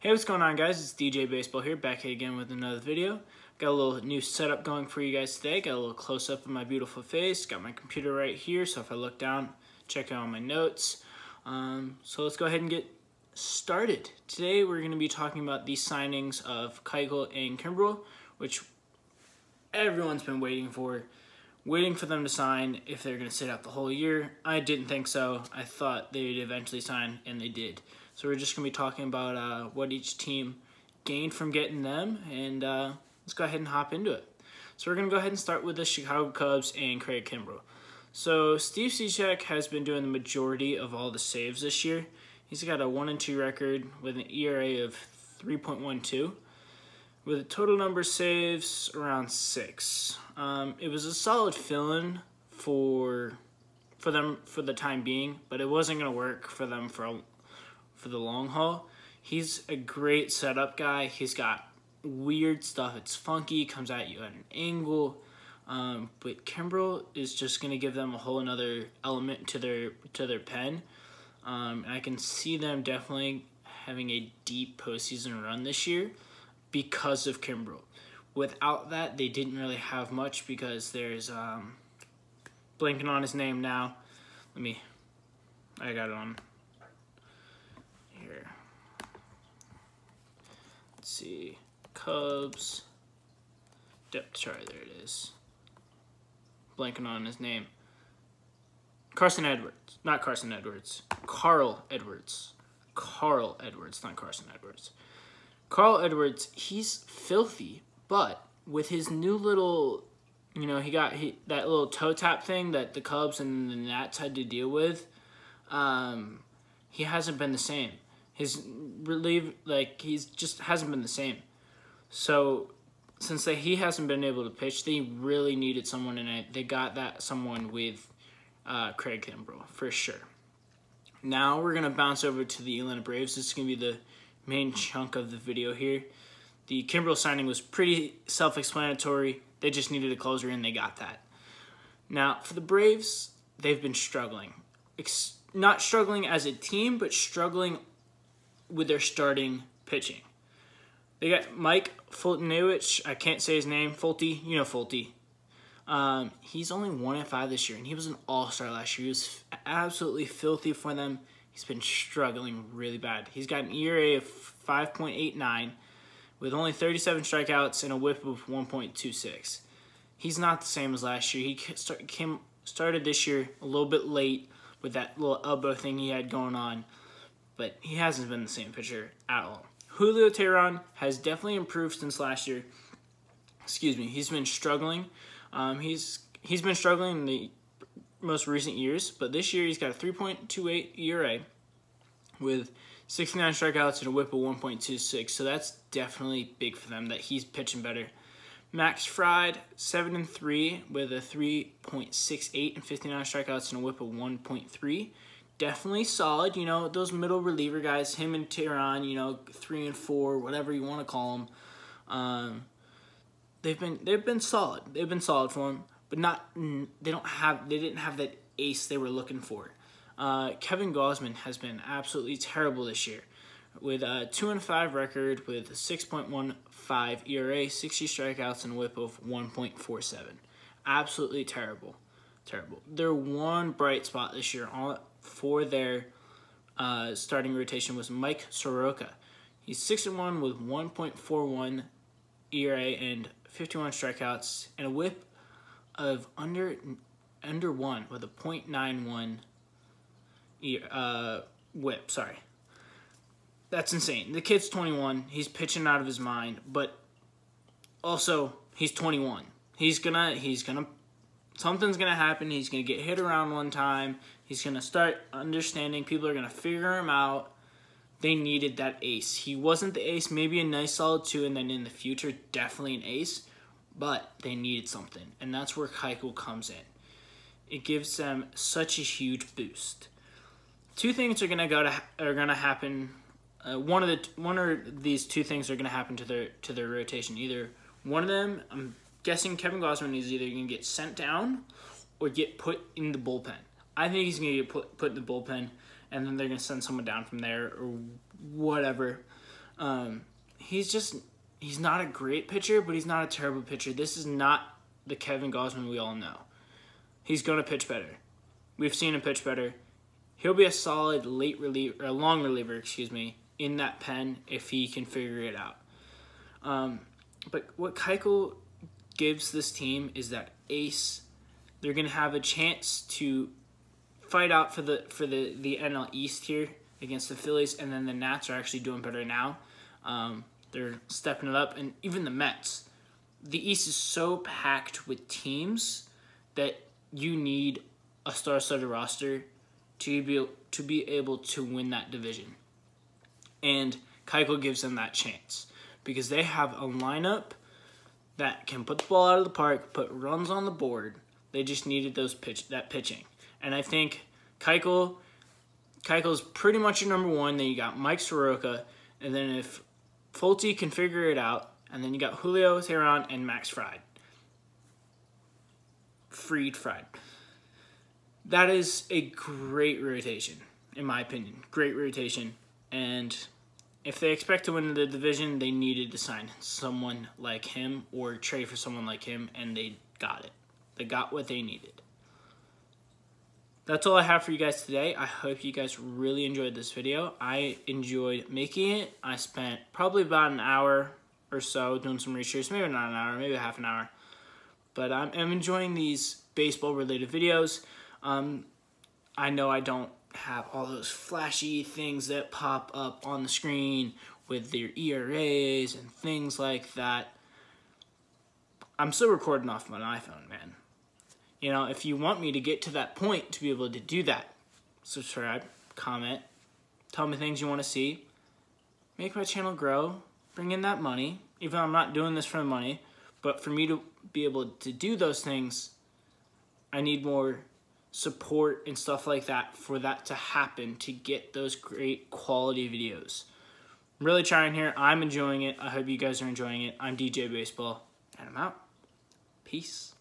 Hey, what's going on guys? It's DJ Baseball here, back again with another video. Got a little new setup going for you guys today. Got a little close-up of my beautiful face. Got my computer right here, so if I look down, check out my notes. Um, so let's go ahead and get started. Today we're going to be talking about the signings of Keuchel and Kimbrel, which everyone's been waiting for. Waiting for them to sign if they're going to sit out the whole year. I didn't think so. I thought they'd eventually sign, and they did. So we're just going to be talking about uh, what each team gained from getting them, and uh, let's go ahead and hop into it. So we're going to go ahead and start with the Chicago Cubs and Craig Kimbrel. So Steve Cishek has been doing the majority of all the saves this year. He's got a 1 and 2 record with an ERA of 3.12 with a total number of saves around 6. Um, it was a solid fill-in for for them for the time being, but it wasn't going to work for them for for the long haul. He's a great setup guy. He's got weird stuff. It's funky, comes at you at an angle. Um, but Kimbrel is just going to give them a whole another element to their to their pen. Um, and I can see them definitely having a deep postseason run this year because of Kimbrel. Without that, they didn't really have much because there's um, blanking on his name now. Let me, I got it on here. Let's see, Cubs depth chart. There it is. Blanking on his name. Carson Edwards, not Carson Edwards. Carl Edwards. Carl Edwards, not Carson Edwards. Carl Edwards, he's filthy, but with his new little, you know, he got he, that little toe tap thing that the Cubs and the Nats had to deal with. Um, he hasn't been the same. His relieve, like he's just hasn't been the same. So since they, he hasn't been able to pitch, they really needed someone, and they got that someone with uh, Craig Kimbrel for sure. Now we're gonna bounce over to the Atlanta Braves. This is gonna be the main chunk of the video here. The Kimbrel signing was pretty self-explanatory. They just needed a closer, and they got that. Now for the Braves, they've been struggling. Ex not struggling as a team, but struggling with their starting pitching. They got Mike Foltynewicz. I can't say his name. Folty, you know Folty. Um, he's only one at five this year, and he was an all-star last year. He was absolutely filthy for them. He's been struggling really bad. He's got an ERA of 5.89 with only 37 strikeouts and a whip of 1.26. He's not the same as last year. He came started this year a little bit late with that little elbow thing he had going on, but he hasn't been the same pitcher at all. Julio Teheran has definitely improved since last year. Excuse me. He's been struggling um, he's he's been struggling in the most recent years, but this year he's got a 3.28 ERA with 69 strikeouts and a whip of 1.26. So that's definitely big for them that he's pitching better. Max Fried, 7 and 3 with a 3.68 and 59 strikeouts and a whip of 1.3. Definitely solid. You know, those middle reliever guys, him and Teheran, you know, 3 and 4, whatever you want to call them. Um, they've been they've been solid. They've been solid for him, but not they don't have they didn't have that ace they were looking for. Uh, Kevin Gausman has been absolutely terrible this year, with a two and five record with six point one five ERA, sixty strikeouts, and a WHIP of one point four seven. Absolutely terrible, terrible. Their one bright spot this year for their uh, starting rotation was Mike Soroka. He's six and one with one point four one ERA and 51 strikeouts, and a whip of under under one with a .91 uh, whip. Sorry, that's insane. The kid's 21. He's pitching out of his mind, but also he's 21. He's gonna he's gonna something's gonna happen. He's gonna get hit around one time. He's gonna start understanding. People are gonna figure him out they needed that ace. He wasn't the ace, maybe a nice solid two, and then in the future, definitely an ace, but they needed something, and that's where Keuchel comes in. It gives them such a huge boost. Two things are gonna go to are gonna happen. Uh, one of the one of these two things are gonna happen to their to their rotation. Either one of them, I'm guessing Kevin Gausman is either gonna get sent down or get put in the bullpen. I think he's gonna get put put in the bullpen and then they're gonna send someone down from there or whatever. Um, he's just he's not a great pitcher, but he's not a terrible pitcher. This is not the Kevin Gausman we all know. He's going to pitch better. We've seen him pitch better. He'll be a solid late reliever, or long reliever, excuse me, in that pen if he can figure it out. Um, but what Keuchel gives this team is that ace. They're going to have a chance to fight out for the for the the NL East here against the Phillies, and then the Nats are actually doing better now. Um, they're stepping it up, and even the Mets. The East is so packed with teams that you need a star-studded roster to be to be able to win that division. And Keuchel gives them that chance because they have a lineup that can put the ball out of the park, put runs on the board. They just needed those pitch that pitching. And I think Keuchel Keuchel's pretty much your number one. Then you got Mike Soroka, and then if Folty can figure it out, and then you got Julio Teheran and Max Fried. Freed Fried. That is a great rotation, in my opinion. Great rotation. And if they expect to win the division, they needed to sign someone like him or trade for someone like him, and they got it. They got what they needed. That's all I have for you guys today. I hope you guys really enjoyed this video. I enjoyed making it. I spent probably about an hour or so doing some research. Maybe not an hour, maybe half an hour. But I'm, I'm enjoying these baseball-related videos. Um, I know I don't have all those flashy things that pop up on the screen with their ERAs and things like that. I'm still recording off my iPhone, man. You know, if you want me to get to that point to be able to do that, subscribe, comment, tell me things you want to see, make my channel grow, bring in that money, even though I'm not doing this for the money, but for me to be able to do those things, I need more support and stuff like that for that to happen to get those great quality videos. I'm really trying here. I'm enjoying it. I hope you guys are enjoying it. I'm DJ Baseball, and I'm out. Peace.